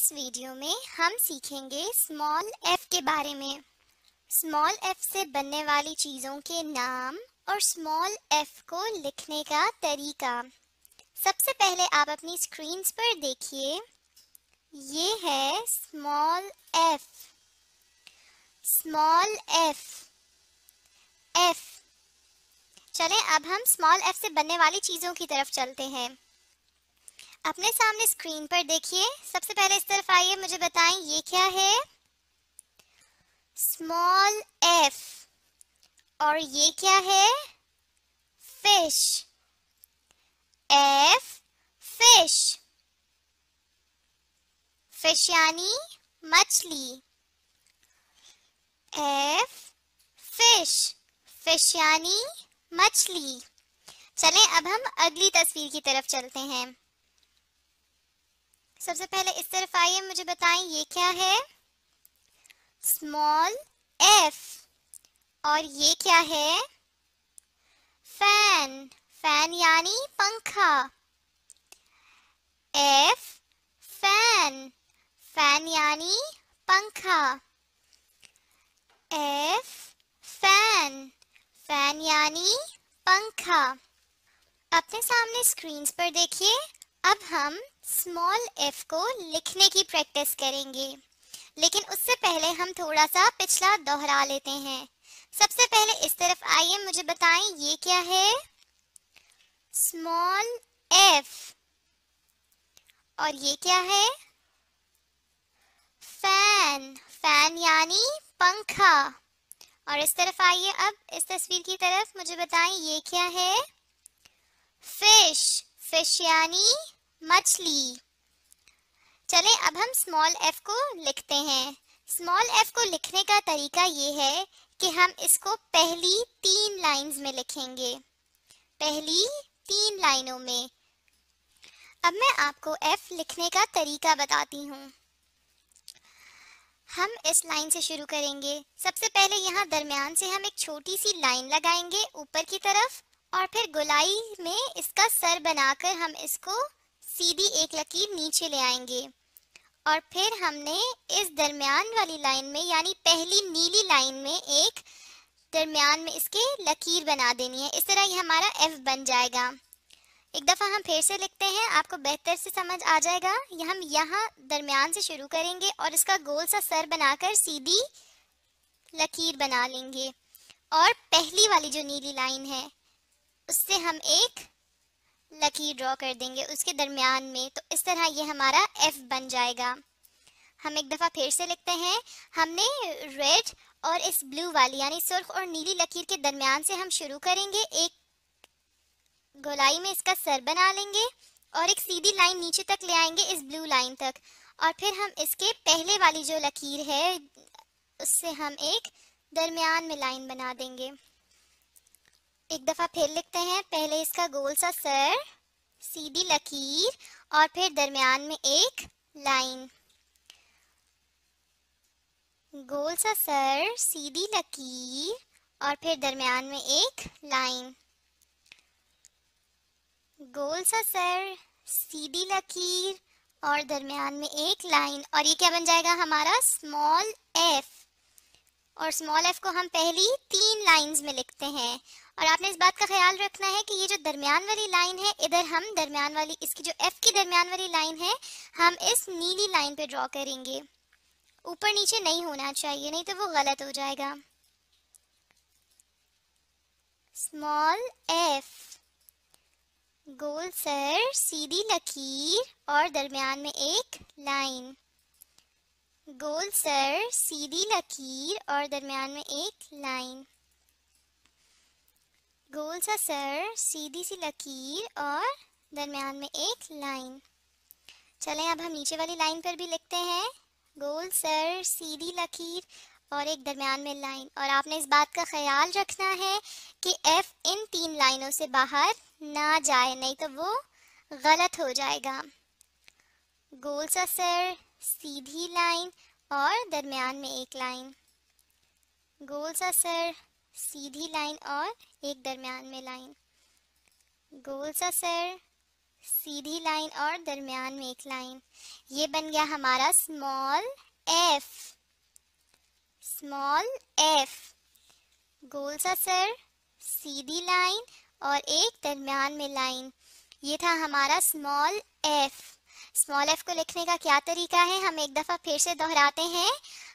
इस वीडियो में हम सीखेंगे स्मॉल एफ़ के बारे में। स्मॉल एफ़ से बनने वाली चीज़ों के नाम और स्मॉल एफ़ को लिखने का तरीका। सबसे पहले आप अपनी स्क्रीन पर देखिए। ये है small F small F F चलें, अब हम स्मॉल एफ़ से बनने वाली चीज़ों की तरफ़ चलते हैं। अपने सामने स्क्रीन पर देखिए। सबसे पहले इस तरफ़ आइए, मुझे बताएँ, ये क्या है? स्मॉल एफ़ और ये क्या है? फ़िश एफ़ फ़िश फ़िश यानी मछली। एफ़ फ़िश फ़िश यानी मछली। चलें, अब हम अगली तस्वीर की तरफ़ चलते हैं। सबसे पहले इस तरफ़ आइए, मुझे बताएँ ये क्या है? स्मॉल एफ़ और ये क्या है? फ़ैन फ़ैन यानी पंखा। एफ़ फ़ैन फ़ैन यानी पंखा। एफ़ फ़ैन फ़ैन यानी पंखा। अपने सामने स्क्रीन पर देखिए। अब हम स्मॉल एफ़ को लिखने की प्रैक्टिस करेंगे। लेकिन उससे पहले हम थोड़ा सा पिछला दोहरा लेते हैं। सबसे पहले इस तरफ़ आइए, मुझे बताएँ ये क्या है? स्मॉल एफ़ और ये क्या है? फ़ैन फ़ैन यानी पंखा। और इस तरफ़ आइए अब, इस तस्वीर की तरफ़, मुझे बताएँ ये क्या है? फ़िश फ़िश यानी मछली। चलें, अब हम स्मॉल एफ़ को लिखते हैं। स्मॉल एफ़ को लिखने का तरीका ये है कि हम इसको पहली तीन लाइंस में लिखेंगे। पहली तीन लाइनों में। अब मैं आपको एफ़ लिखने का तरीका बताती हूँ। हम इस लाइन से शुरू करेंगे। सबसे पहले यहाँ दरमियान से हम एक छोटी सी लाइन लगाएँगे ऊपर की तरफ़ और फिर गुलाई में इसका सर बनाकर हम इसको सीधी एक लकीर नीचे ले आएँगे। और फिर हमने इस दरमियान वाली लाइन में, यानी पहली नीली लाइन में एक दरमियान में इसके लकीर बना देनी है। इस तरह ये हमारा एफ़ बन जाएगा। एक दफ़ा हम फिर से लिखते हैं, आपको बेहतर से समझ आ जाएगा। ये हम यहाँ दरमियान से शुरू करेंगे और इसका गोल सा सर बनाकर सीधी लकीर बना लेंगे। और पहली वाली जो नीली लाइन है, उससे हम एक लकीर ड्रॉ कर देंगे उसके दरमियान में। तो इस तरह ये हमारा एफ़ बन जाएगा। हम एक दफ़ा फिर से लिखते हैं। हमने रेड और इस ब्लू वाली, यानी सुर्ख और नीली लकीर के दरमियान से हम शुरू करेंगे। एक गोलाई में इसका सर बना लेंगे और एक सीधी लाइन नीचे तक ले आएँगे, इस ब्लू लाइन तक। और फिर हम इसके पहले वाली जो लकीर है, उससे हम एक दरमियान में लाइन बना देंगे। एक दफ़ा फिर लिखते हैं। पहले इसका गोल सा सर, सीधी लकीर और फिर दरमियान में एक लाइन। गोल सा सर, सीधी लकीर और फिर दरमियान में एक लाइन। गोल सा सर, सीधी लकीर और दरमियान में एक लाइन। और ये क्या बन जाएगा? हमारा स्मॉल एफ़ और स्मॉल एफ़ को हम पहली तीन लाइंस में लिखते हैं। और आपने इस बात का ख्याल रखना है कि ये जो दरमियान वाली लाइन है, इधर हम दरमियान वाली, इसकी जो एफ़ की दरमियान वाली लाइन है, हम इस नीली लाइन पे ड्रॉ करेंगे। ऊपर नीचे नहीं होना चाहिए, नहीं तो वो गलत हो जाएगा। स्मॉल एफ़ गोल सर, सीधी लकीर और दरमियान में एक लाइन। गोल सर, सीधी लकीर और दरमियान में एक लाइन। गोल सा सर, सीधी सी लकीर और दरमियान में एक लाइन। चलें, अब हम नीचे वाली लाइन पर भी लिखते हैं। गोल सर, सीधी लकीर और एक दरमियान में लाइन। और आपने इस बात का ख्याल रखना है कि एफ़ इन तीन लाइनों से बाहर ना जाए, नहीं तो वो गलत हो जाएगा। गोल सा सर, सीधी लाइन और दरमियान में एक लाइन। गोल सा सर सीधी लाइन और एक दरमियान में लाइन। गोल सा सर, सीधी लाइन और दरमियान में एक लाइन। ये बन गया हमारा स्मॉल एफ़ स्मॉल एफ़ गोल सा सर, सीधी लाइन और एक दरमियान में लाइन। ये था हमारा स्मॉल एफ़ स्मॉल एफ़ को लिखने का क्या तरीका है? हम एक दफ़ा फिर से दोहराते हैं।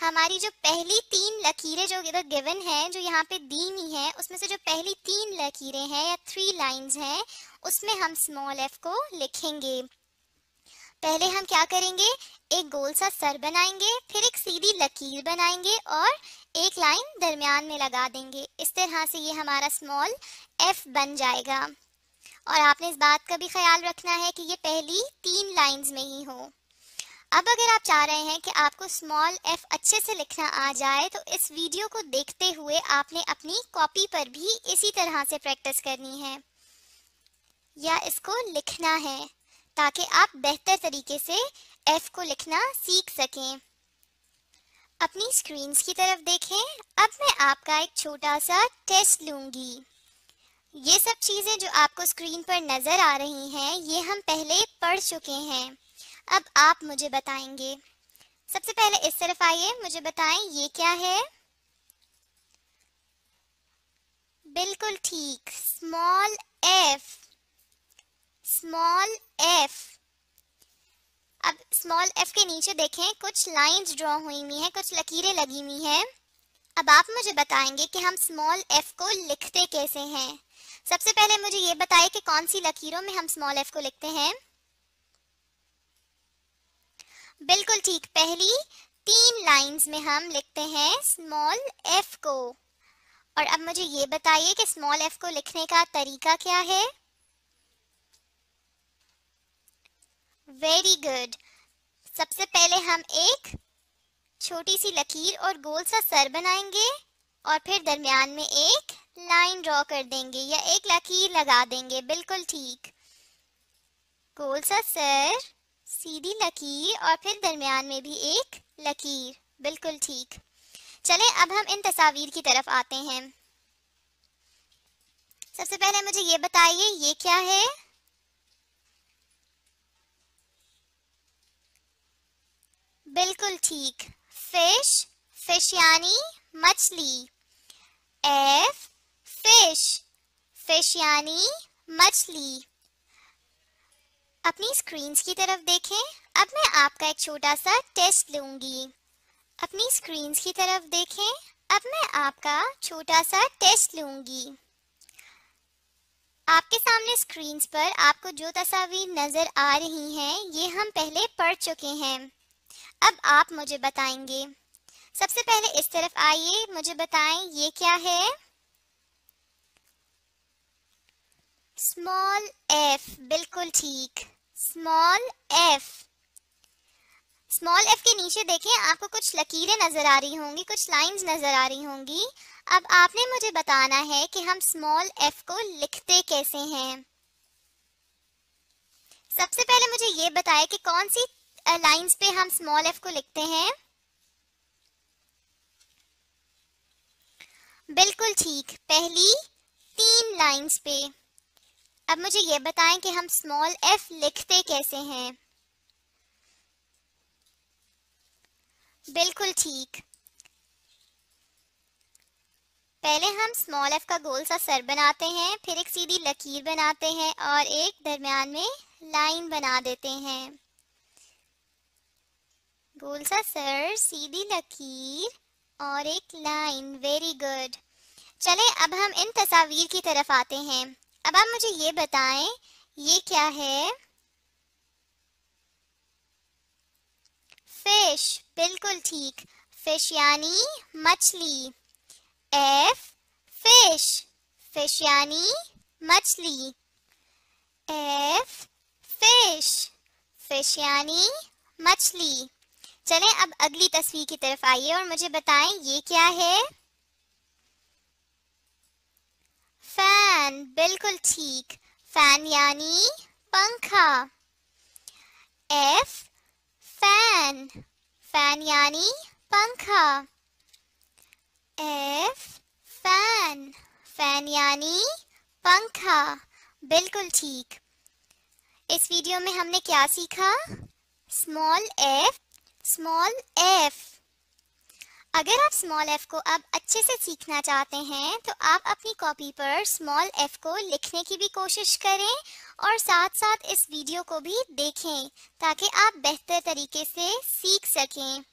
हमारी जो पहली तीन लकीरें जो इधर गिवन है, जो यहाँ पे दी हुई है, उसमें से जो पहली तीन लकीरें हैं या थ्री लाइंस हैं, उसमें हम स्मॉल एफ़ को लिखेंगे। पहले हम क्या करेंगे? एक गोल सा सर बनाएँगे, फिर एक सीधी लकीर बनाएँगे और एक लाइन दरमियान में लगा देंगे। इस तरह से ये हमारा स्मॉल एफ़ बन जाएगा। और आपने इस बात का भी ख्याल रखना है कि ये पहली तीन लाइंस में ही हो। अब अगर आप चाह रहे हैं कि आपको स्मॉल एफ़ अच्छे से लिखना आ जाए तो इस वीडियो को देखते हुए आपने अपनी कॉपी पर भी इसी तरह से प्रैक्टिस करनी है। या इसको लिखना है, ताकि आप बेहतर तरीके से एफ़ को लिखना सीख सकें। अपनी स्क्रीन की तरफ़ देखें। अब मैं आपका एक छोटा सा टेस्ट लूँगी। ये सब चीज़ें जो आपको स्क्रीन पर नज़र आ रही हैं, ये हम पहले पढ़ चुके हैं। अब आप मुझे बताएँगे। सबसे पहले इस तरफ़ आइए, मुझे बताएँ ये क्या है? बिल्कुल ठीक। Small F. Small F. अब स्मॉल एफ़ के नीचे देखें, कुछ लाइंस ड्रॉ हुई हुई हैं, कुछ लकीरें लगी हुई हैं। अब आप मुझे बताएँगे कि हम स्मॉल एफ़ को लिखते कैसे हैं। सबसे पहले मुझे ये बताइए कि कौन सी लकीरों में हम स्मॉल एफ़ को लिखते हैं। बिल्कुल ठीक, पहली तीन लाइंस में हम लिखते हैं स्मॉल एफ़ को। और अब मुझे ये बताइए कि स्मॉल एफ़ को लिखने का तरीका क्या है। वेरी गुड सबसे पहले हम एक छोटी सी लकीर और गोल सा सर बनाएँगे और फिर दरमियान में एक लाइन ड्रॉ कर देंगे या एक लकीर लगा देंगे, बिल्कुल ठीक। गोल सा सर, सीधी लकीर और फिर दरमियान में भी एक लकीर, बिल्कुल ठीक। चलें, अब हम इन तस्वीर की तरफ़ आते हैं। सबसे पहले मुझे ये बताइए, ये क्या है? बिल्कुल ठीक। फ़िश फ़िश यानी मछली। F fish. फ़िश यानी मछली। अपनी स्क्रीन की तरफ़ देखें। अब मैं आपका एक छोटा सा टेस्ट लूँगी। अपनी स्क्रीन की तरफ़ देखें। अब मैं आपका छोटा सा टेस्ट लूँगी। आपके सामने स्क्रीन पर आपको जो तस्वीर नज़र आ रही हैं, ये हम पहले पढ़ चुके हैं। अब आप मुझे बताएँगे। सबसे पहले इस तरफ़ आइए, मुझे बताएँ, ये क्या है? स्मॉल एफ़ बिल्कुल ठीक। स्मॉल एफ़ स्मॉल एफ़ के नीचे देखें आपको कुछ लकीरें नज़र आ रही होंगी, कुछ लाइंस नज़र आ रही होंगी। अब आपने मुझे बताना है कि हम स्मॉल एफ़ को लिखते कैसे हैं। सबसे पहले मुझे ये बताएँ कि कौन सी लाइंस पे हम स्मॉल एफ़ को लिखते हैं। बिल्कुल ठीक। पहली, तीन लाइंस पे। अब मुझे ये बताएँ कि हम स्मॉल एफ़ लिखते कैसे हैं। बिल्कुल ठीक। पहले हम स्मॉल एफ़ का गोल सा सर बनाते हैं, फिर एक सीधी लकीर बनाते हैं और एक दरमियान में लाइन बना देते हैं। गोल सा सर, सीधी लकीर और एक लाइन वेरी गुड चलें, अब हम इन तस्वीर की तरफ़ आते हैं। अब आप मुझे ये बताएँ, ये क्या है? फ़िश बिल्कुल ठीक। फ़िश यानी मछली। एफ़ फ़िश फ़िश यानी मछली। एफ़ फ़िश फ़िश यानी मछली। चलें, अब अगली तस्वीर की तरफ़ आइए और मुझे बताएँ, ये क्या है? फ़ैन, बिल्कुल ठीक। फ़ैन यानी पंखा। F fan. फ़ैन यानी पंखा। F fan. फ़ैन यानी पंखा। बिल्कुल ठीक। इस वीडियो में हमने क्या सीखा? स्मॉल एफ़ स्मॉल एफ़ अगर आप स्मॉल एफ़ को अब अच्छे से सीखना चाहते हैं तो आप अपनी कॉपी पर स्मॉल एफ़ को लिखने की भी कोशिश करें और साथ साथ इस वीडियो को भी देखें, ताकि आप बेहतर तरीके से सीख सकें।